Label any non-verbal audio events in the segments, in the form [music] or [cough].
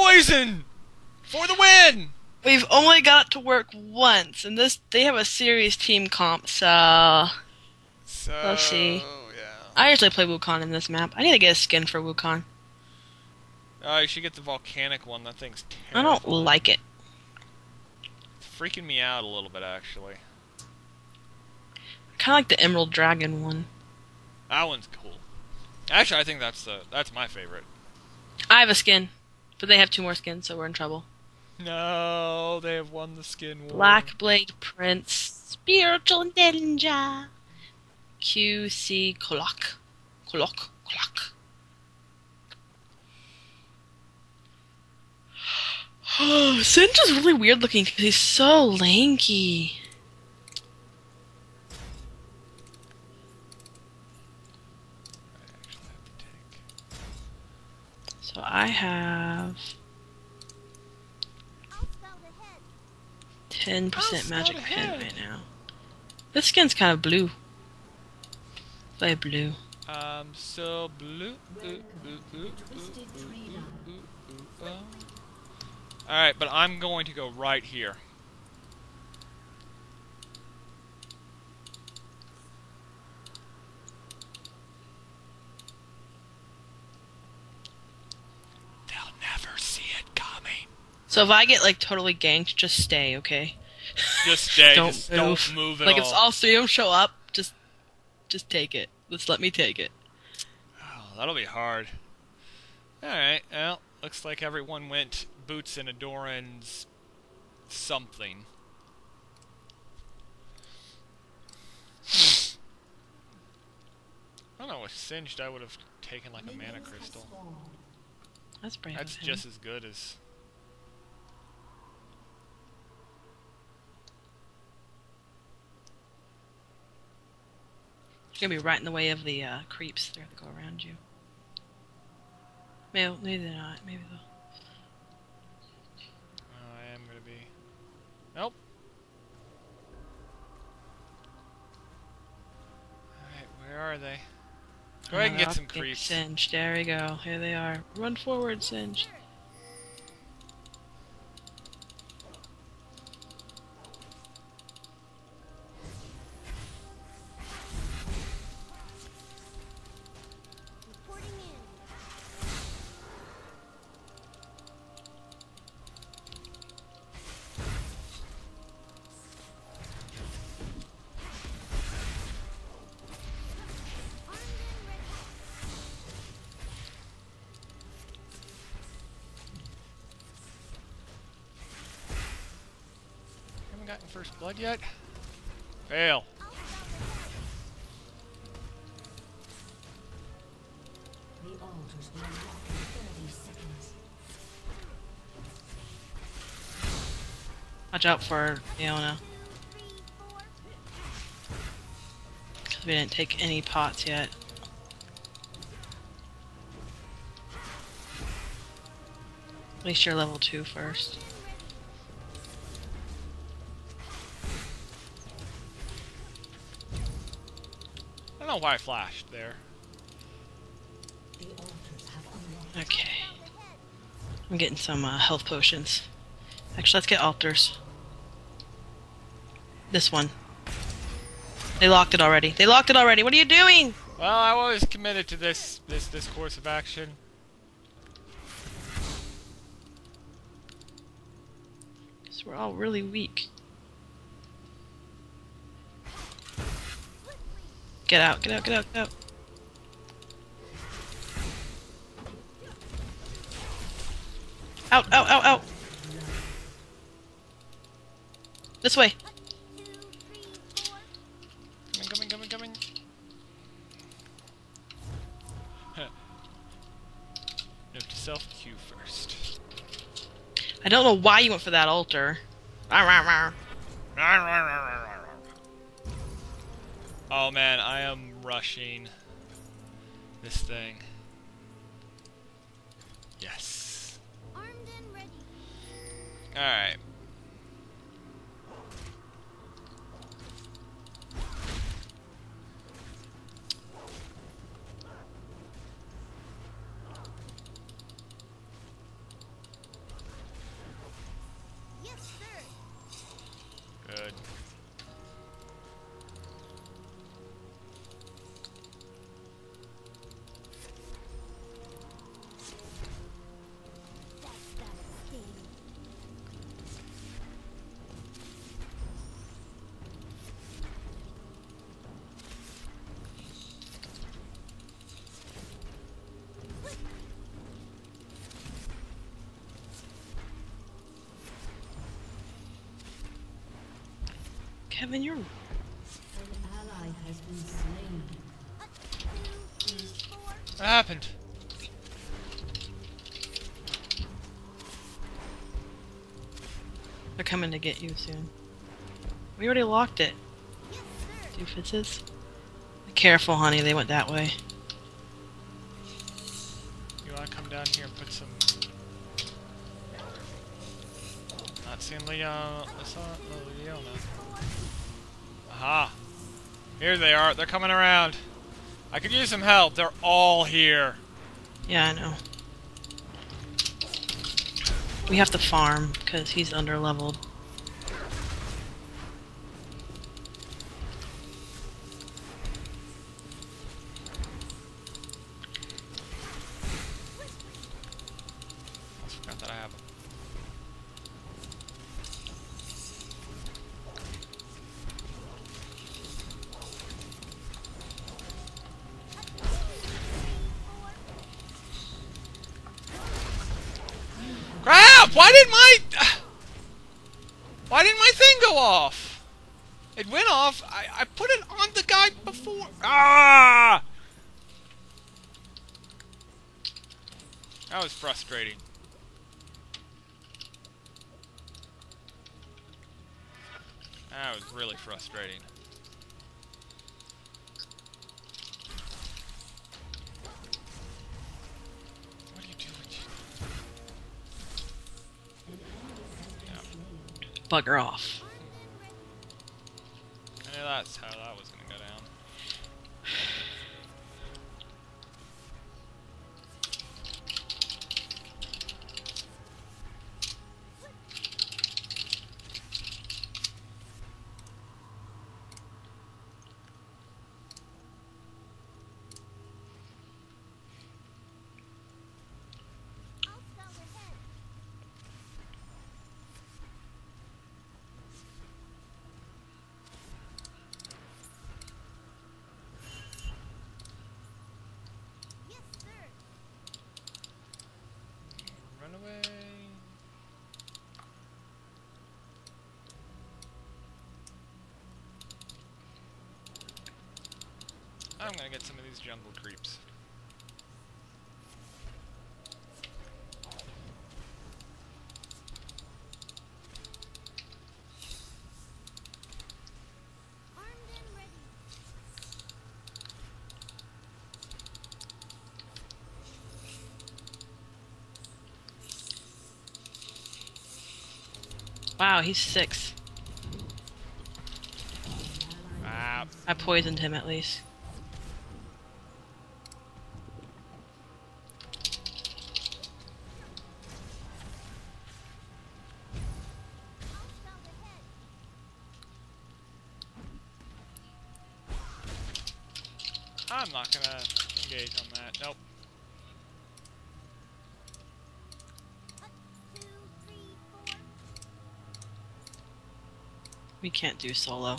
poison for the win. We've only got to work once, and this they have a serious team comp, so So Let's see. Yeah. I usually play Wukong in this map. I need to get a skin for Wukong. Oh, you should get the volcanic one. That thing's terrible. I don't like it. It's freaking me out a little bit, actually. Kind of like the Emerald Dragon one. That one's cool. Actually, I think that's the that's my favorite. I have a skin, but they have two more skins, so we're in trouble. No, they have won the skin war. Black Blade Prince, Spiritual Ninja, QC Clock. Clock. Clock. Oh, [sighs] is really weird looking because he's so lanky. I actually have to take. So I have 10% magic pen right now. This skin's kind of blue. Very blue. Um, so blue. Alright, but I'm going to go right here. They'll never see it coming. So if I get like totally ganked, just stay, okay? Just [laughs] stay. Don't just move. don't move at like all. if all three of them show up, just just take it. Let's let me take it. Oh, that'll be hard. Alright, well, looks like everyone went Boots and a Doran's something. Hmm. I don't know, if Singed I would have taken like a mana crystal. That's brave. That's just as good as. You're gonna be right in the way of the uh, creeps that go around you. Maybe, maybe they're not. Maybe they'll. Oh, I am gonna be. Nope. Alright, where are they? Go ahead and get some creeps. Singe. There we go. Here they are. Run forward, Singe. Yet? Fail. The altars will unlock in 30 seconds. Watch out for Leona. Because we didn't take any pots yet. At least you're level 2 first. Know why I flashed there. The altars have unlocked. Okay. I'm getting some uh, health potions. Actually, let's get altars. This one. They locked it already. They locked it already. What are you doing? Well, I was committed to this this this course of action. Because we're all really weak. Get out, get out, get out, get out. Out, out, out, out. This way. Coming, coming, coming, coming. [laughs] Note to self, Q first. I don't know why you went for that altar. Arr, arr, arr. Oh man, I am rushing this thing. Yes. Alright. Kevin, you're An ally has been slain. What happened? they're coming to get you soon. We already locked it. Doofuses. Careful, honey. They went that way. You wanna come down here and put some... Not seeing Leon... Oh, Leona. Here they are. They're coming around. I could use some help. They're all here. Yeah, I know. We have to farm because he's under leveled. I forgot that I have them. Crap! Why did my... Why didn't my thing go off? It went off. I, I put it on the guy before. Ah! That was frustrating. That was really frustrating. What are you doing? Yeah, Bugger off. I knew that's how that was gonna go down. Run away. I'm gonna get some of these jungle creeps. Wow, he's six. Ah, I poisoned him at least. I'm not gonna engage on that. Nope. We can't do solo.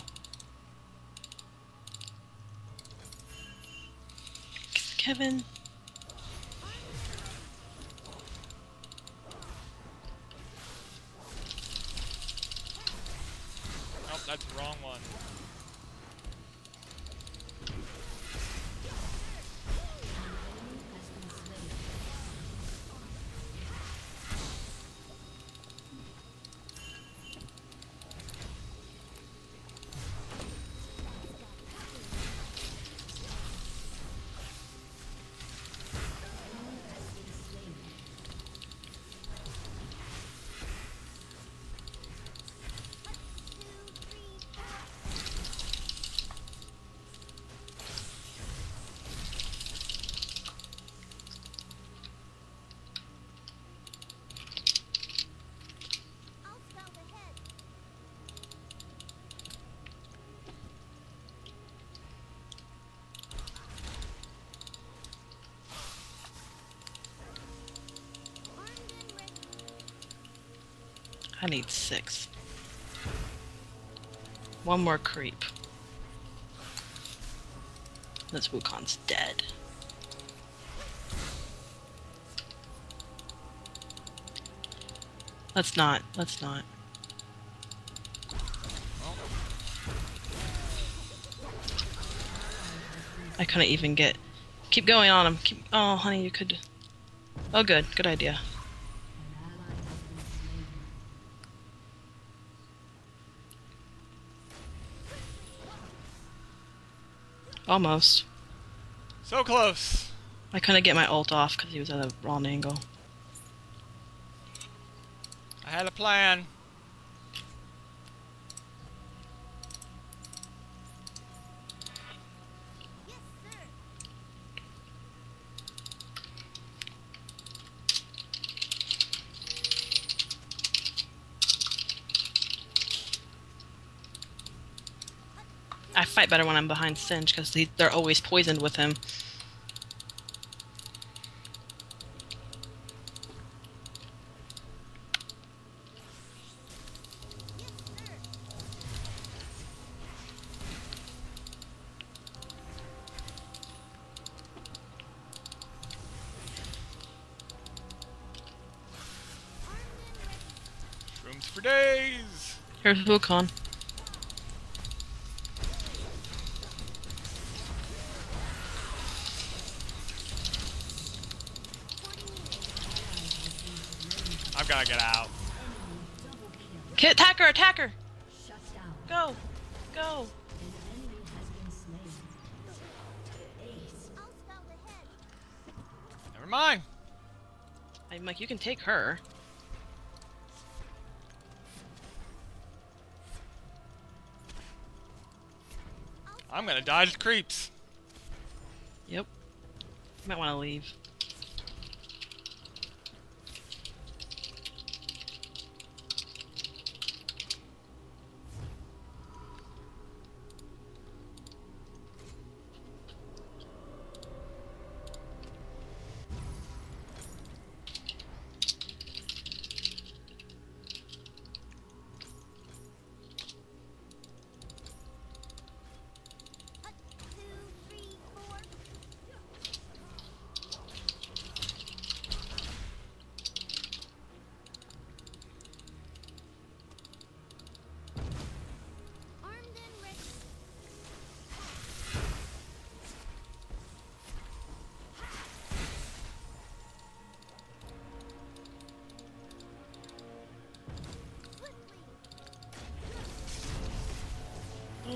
Kevin, I need six. One more creep. This Wukong's dead. Let's not. Let's not. I couldn't even get... Keep going on him. Keep... Oh, honey, you could... Oh, good. Good idea. Almost. So close. I couldn't get my ult off because he was at a wrong angle. I had a plan. I fight better when I'm behind Singe because they're always poisoned with him. Shrooms for days. Here's Wukong. I've got to get out. Ki- Attack her! Attack her! Shut down. Go! Go! An enemy has been slain. Ace. Never mind. I'm like, you can take her. I'm gonna dodge creeps. Yep. Might want to leave.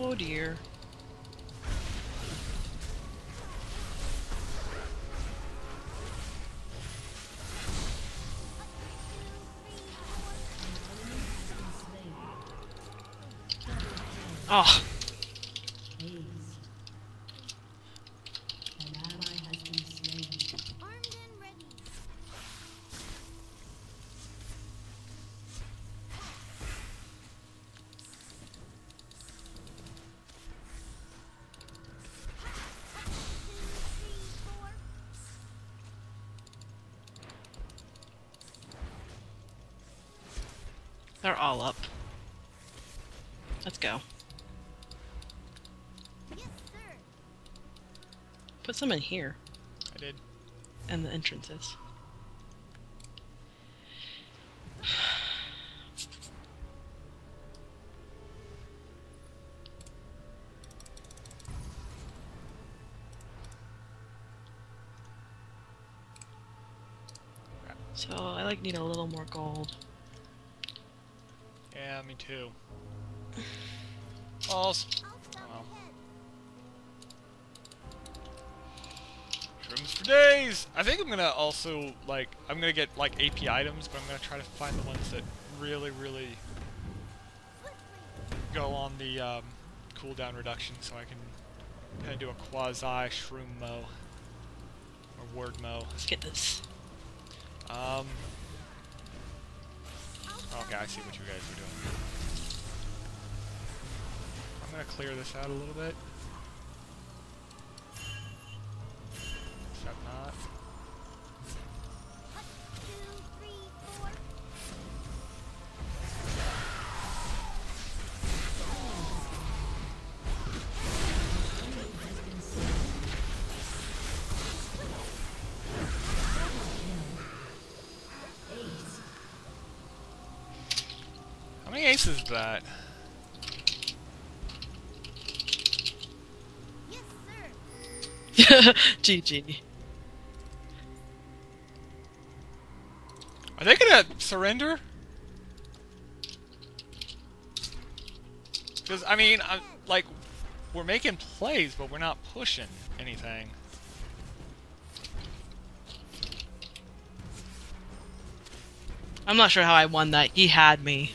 Oh dear. Oh, they're all up. Let's go. Put some in here I did. and the entrances. So I like need a little more gold. Too. Balls. Oh. Shrooms for days. I think I'm gonna also like I'm gonna get like AP items, but I'm gonna try to find the ones that really, really go on the um, cooldown reduction, so I can kind of do a quasi shroom mo or word mo. Let's get this. Um. Okay, I see what you guys are doing. I'm gonna clear this out a little bit. Aces is that? GG. [laughs] Are they gonna surrender? Because I mean, i like, we're making plays, but we're not pushing anything. I'm not sure how I won that. He had me.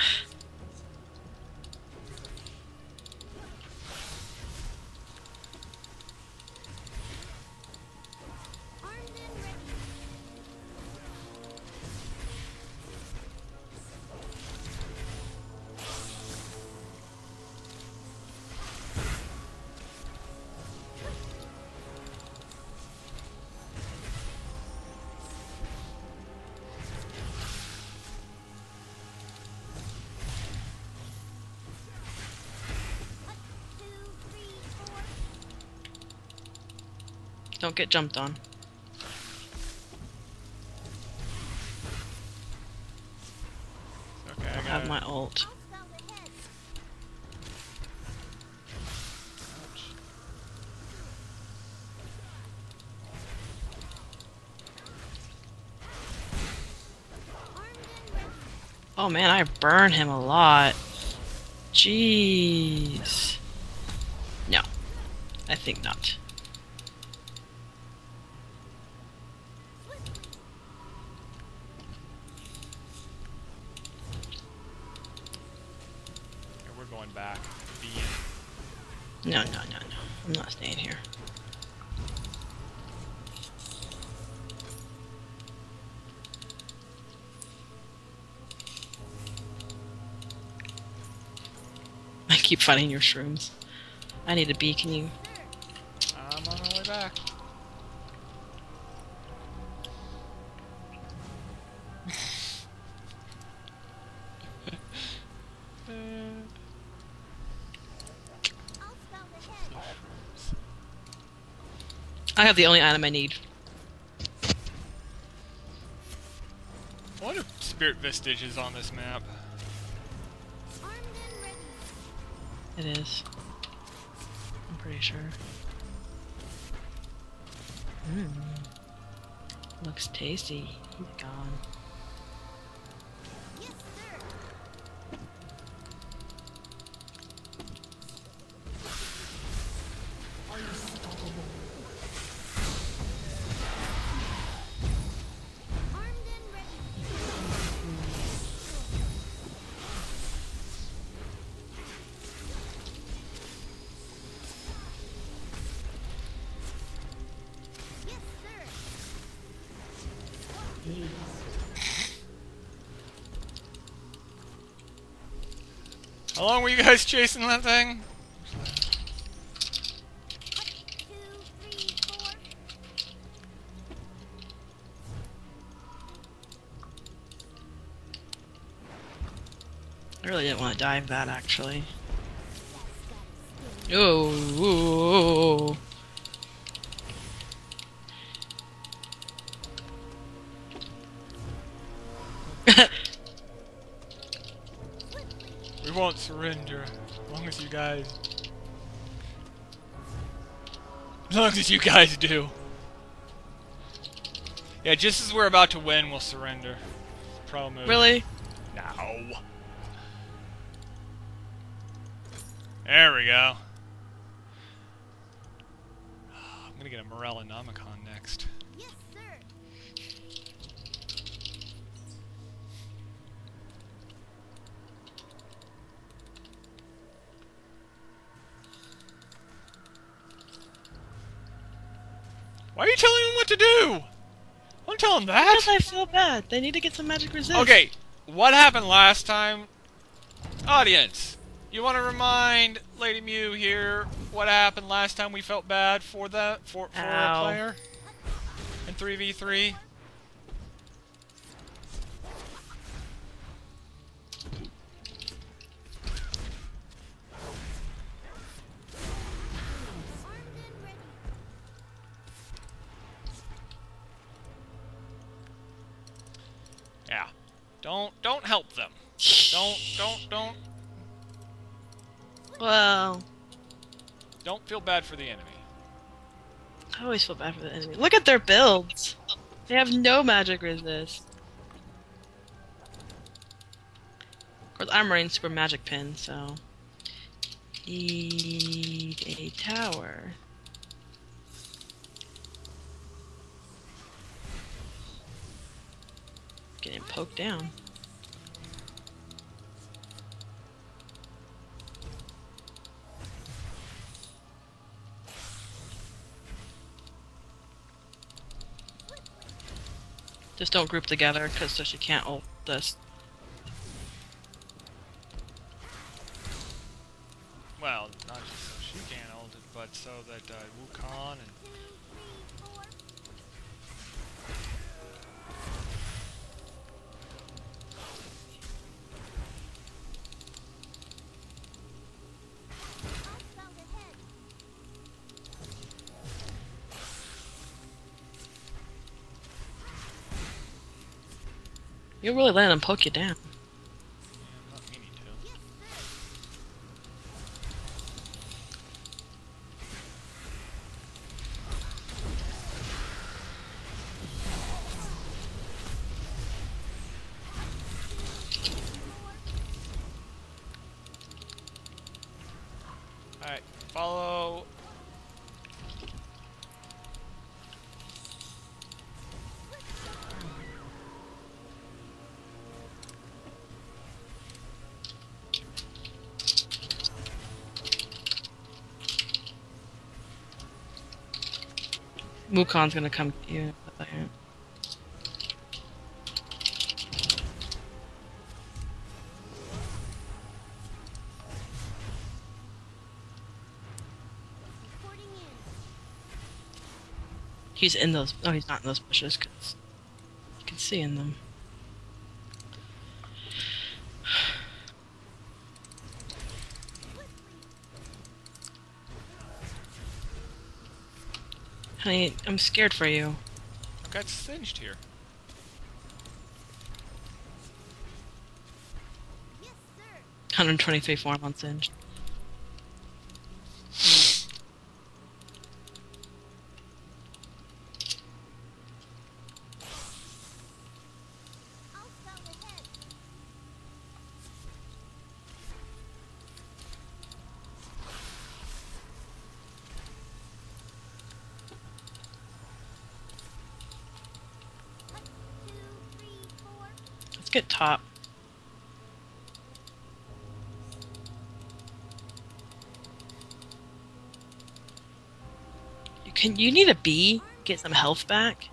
Don't get jumped on. Okay, I got have my ult. Oh man, I burn him a lot. Jeez. No. I think not. Okay, we're going back. B. No, no, no, no. I'm not staying here. I keep fighting your shrooms. I need a bee, can you? I'm on my way back. I have the only item I need. Wonder if Spirit Visage is on this map. It is. I'm pretty sure. Mmm. Looks tasty. Oh He's gone. How long were you guys chasing that thing? I really didn't want to dive that actually. Oh, We won't surrender. As long as you guys... As long as you guys do. Yeah, just as we're about to win, we'll surrender. Pro move. really? No. There we go. I'm gonna get a Morellonomicon next. them that? Because I feel bad. They need to get some magic resist. Okay, what happened last time? Audience, you want to remind Lady Myuu here what happened last time we felt bad for that for, for a player in 3v3? Don't don't help them. Don't don't don't. Well, Don't feel bad for the enemy. I always feel bad for the enemy. Look at their builds. They have no magic resist. Of course, I'm running super magic pen, so need a tower. Getting poked down. Just don't group together, cause so she can't ult this. Well, not just so she can't ult it, but so that uh, Wukong and You're really let them poke you down. Wukong's gonna come you. He's in those. Oh, he's not in those bushes because you can see in them. Honey, I'm scared for you. I got singed here. Yes, sir. 123 four months in. You need a B. Get some health back.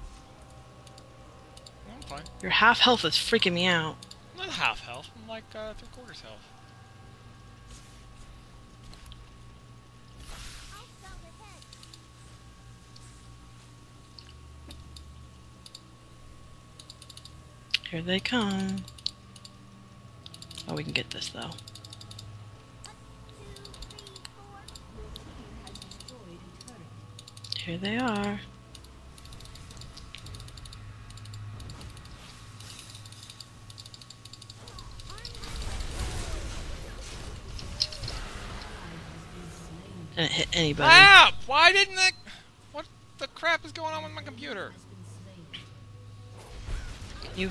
I'm fine. Your half health is freaking me out. I'm not half health. I'm like uh, three quarters health. I'll scout ahead. Here they come. Oh, we can get this though. Here they are. Didn't hit anybody. Ah! Why didn't it? What the crap is going on with my computer? You.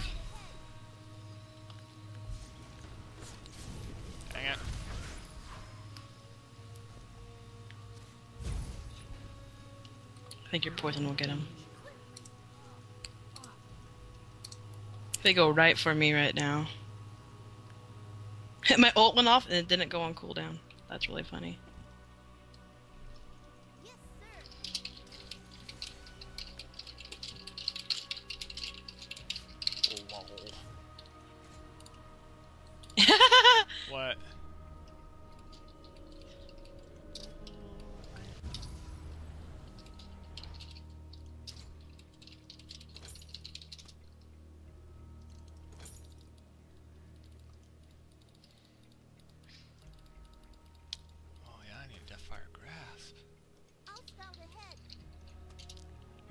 I think your poison will get him. They go right for me right now. [laughs] My ult went off and it didn't go on cooldown. That's really funny.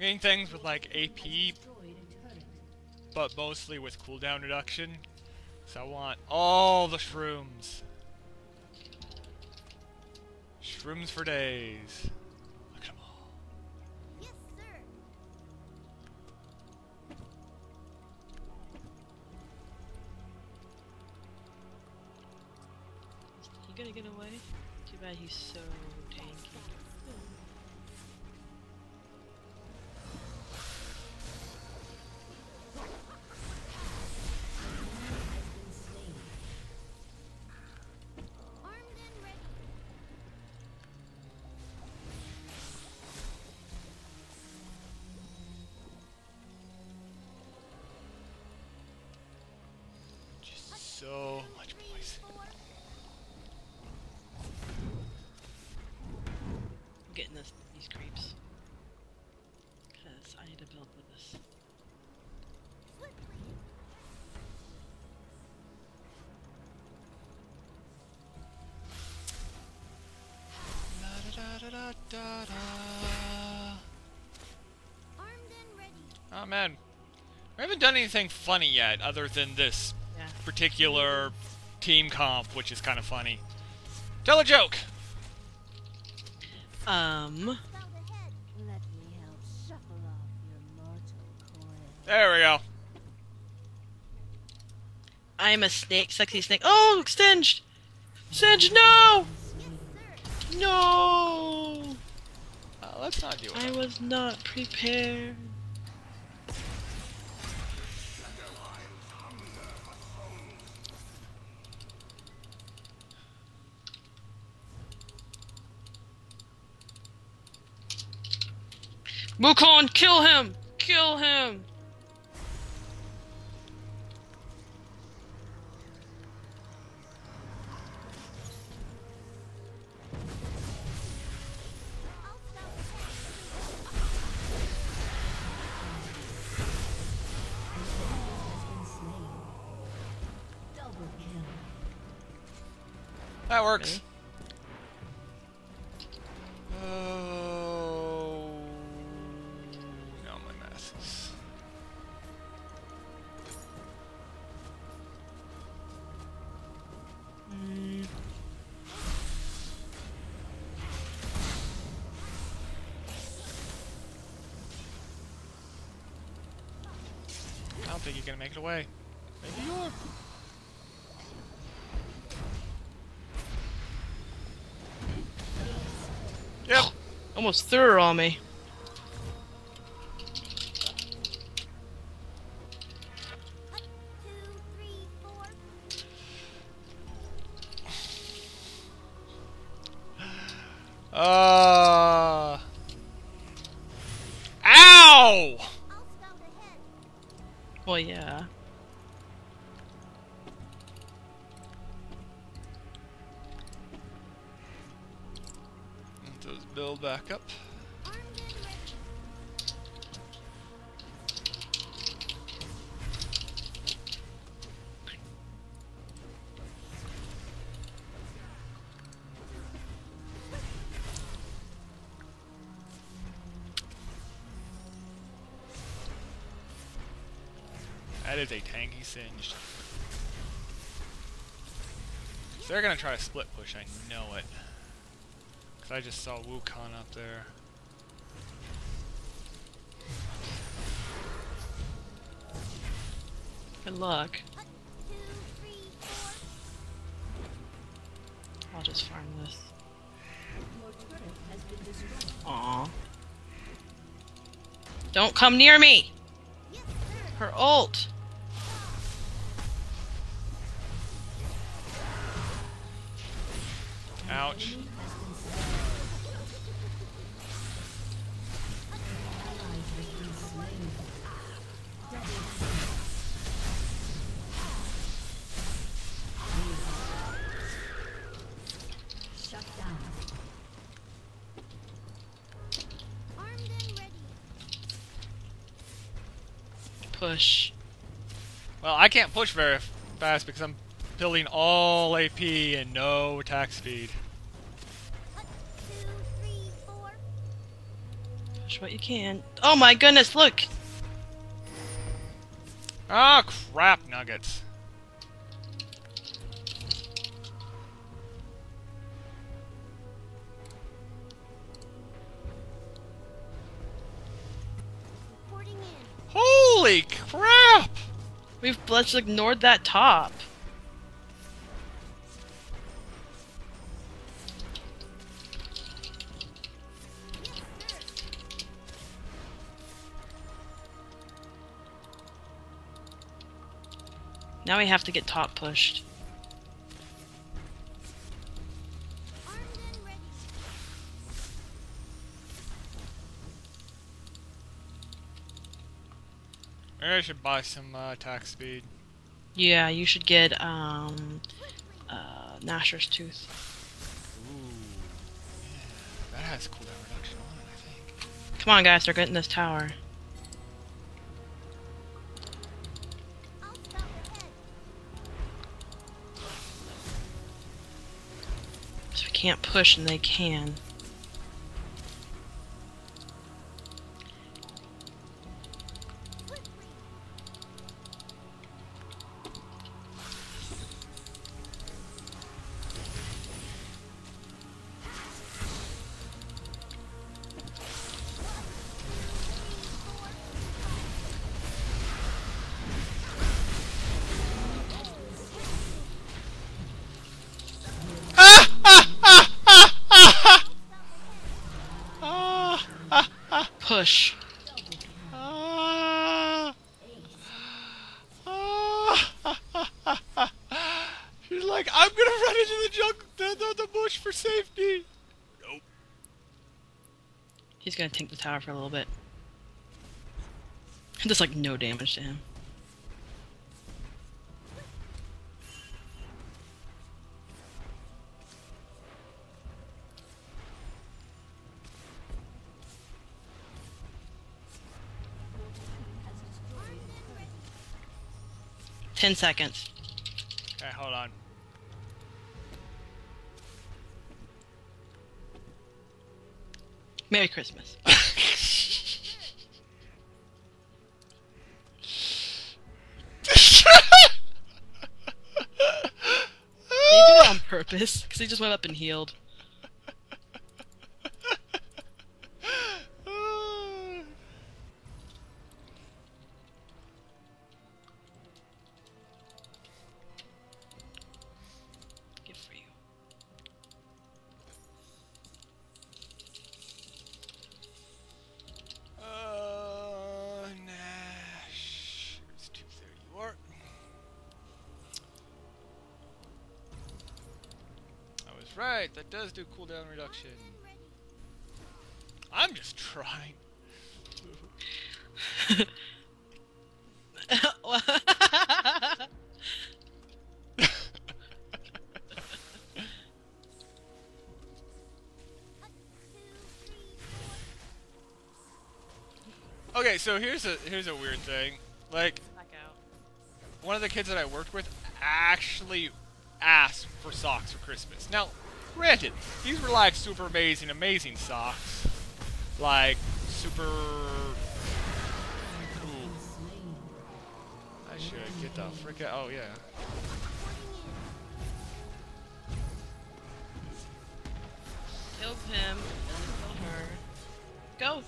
Things with like AP, but mostly with cooldown reduction. So I want all the shrooms. Shrooms for days. Getting this these creeps. Cause I need to build with this. Armed and ready. Oh man, we haven't done anything funny yet, other than this Yeah. particular team comp, which is kind of funny. Tell a joke. Coil. There we go. I'm a snake, sexy snake. Oh, Singed! Singed, no! No! Uh, let's not do it. I was not prepared. Wukong, kill him! Kill him! I'll scout ahead. Double kill. That works. Oh away. Maybe you are. Yep. almost threw her on me. Build back up. That is a tanky singed. So they're gonna try to split push, I know it. Cause I just saw Wukong up there. Good luck. Up, two, three, four. I'll just farm this. Your turret has been destroyed. Aw. Don't come near me! Her ult! Push. Well, I can't push very fast because I'm building all AP and no attack speed. Up, two, three, four. Push what you can. Oh my goodness, look! Ah, crap nuggets. We've let's ignored that top. Now we have to get top pushed. Maybe I should buy some uh, attack speed. Yeah, you should get um uh Nashor's Tooth. Ooh. Yeah, that has cooldown reduction on it, I think. Come on guys, they're getting this tower. I'll stop ahead. So we can't push and they can. Ah! She's [laughs] like, I'm gonna run into the junk, the, the, the bush for safety. Nope. He's gonna tank the tower for a little bit. Does like no damage to him. Ten seconds. Okay, hold on. Merry Christmas. [laughs] They did it on purpose because he just went up and healed. That does do cooldown reduction. I'm just trying. Okay, so here's a here's a weird thing. Like one of the kids that I worked with actually asked for socks for Christmas. Now, granted, these were like super amazing, amazing socks. Like super cool. I should get the frick out. Oh yeah. Kill him. Her. Go.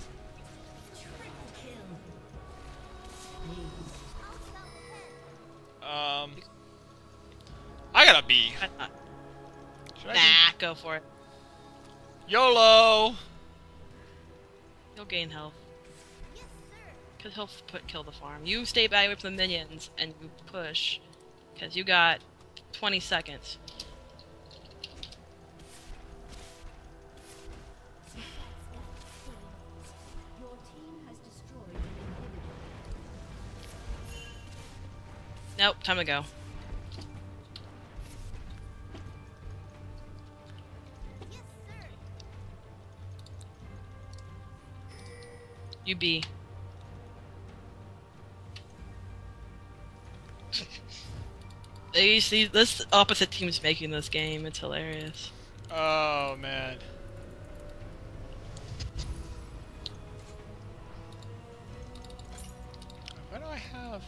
Um, I gotta be. Uh, Should Nah, go for it. YOLO. He'll gain health. Because he'll put kill the farm. You stay back away from the minions and you push. Because you got 20 seconds. Your team has destroyed an inhibitor. Nope, time to go. You be. [laughs] See, this opposite team is making this game. It's hilarious. Oh man. Why do I have?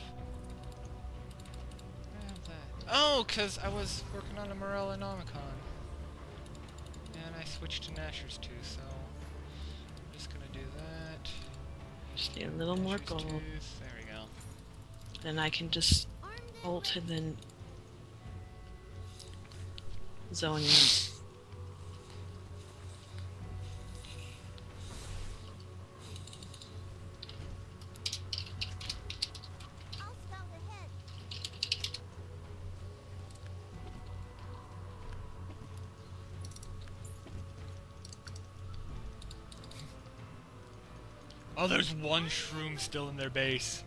I have that? Oh, cause I was working on a Morellonomicon, and I switched to Nashor's too. So I'm just gonna do that. Just need a little more gold. There we go. Then I can just ult and then Zhonya. I'll one shroom still in their base.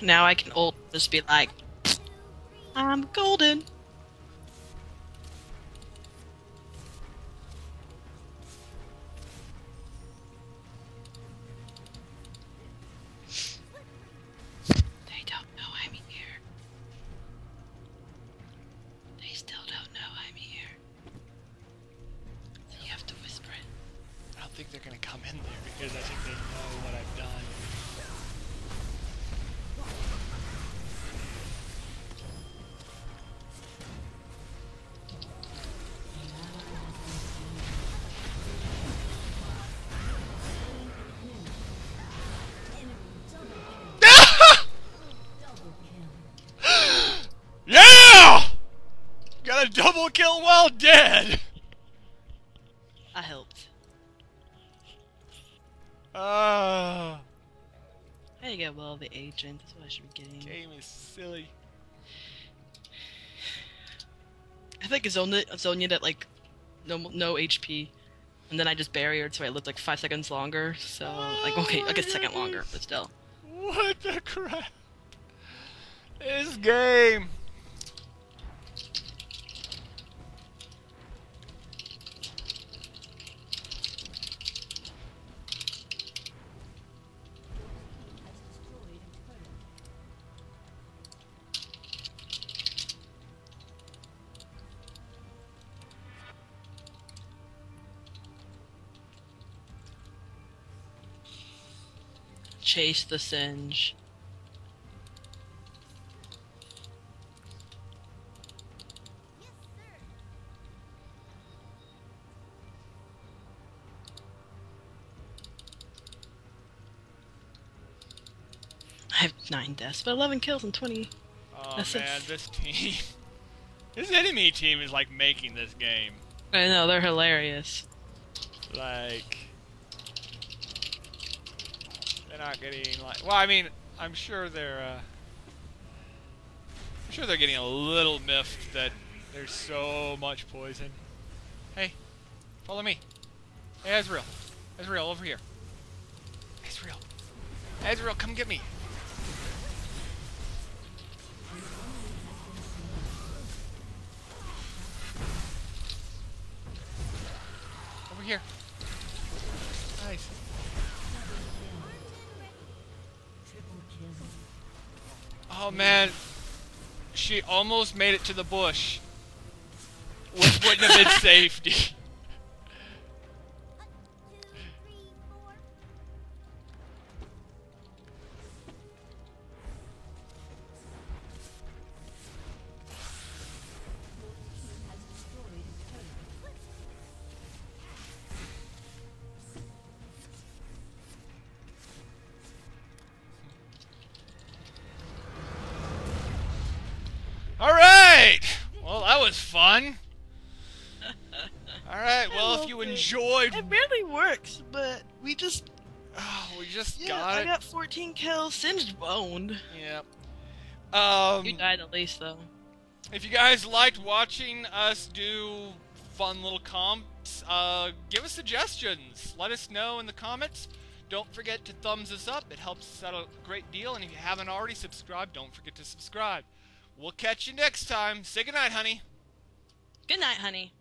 Now I can ult just be like, I'm golden. Because I think they know what I've done. [laughs] yeah! Got a double kill while dead! Agent. That's what I should be getting. game is silly. I think Zhonya, Zhonya at like no no HP, and then I just barriered so I lived like five seconds longer. So like okay, like a second longer, but still. What the crap? This game. Chase the Singed. I have nine deaths, but eleven kills and twenty. Oh That's man, this team. [laughs] this enemy team is like making this game. I know they're hilarious. Like. Not getting like. Well, I mean, I'm sure they're. Uh, I'm sure they're getting a little miffed that there's so much poison. Hey, follow me. Hey, Ezreal. Ezreal, over here. Ezreal. Ezreal, come get me. Over here. Nice. Oh man, she almost made it to the bush. Which wouldn't have been [laughs] safety. Got I it. got 14 kills, singed boned. Yep. Um, You died at least though. if you guys liked watching us do fun little comps, uh, give us suggestions. Let us know in the comments. Don't forget to thumbs us up. It helps us out a great deal. And if you haven't already subscribed, don't forget to subscribe. We'll catch you next time. Say goodnight, honey. Good night, honey.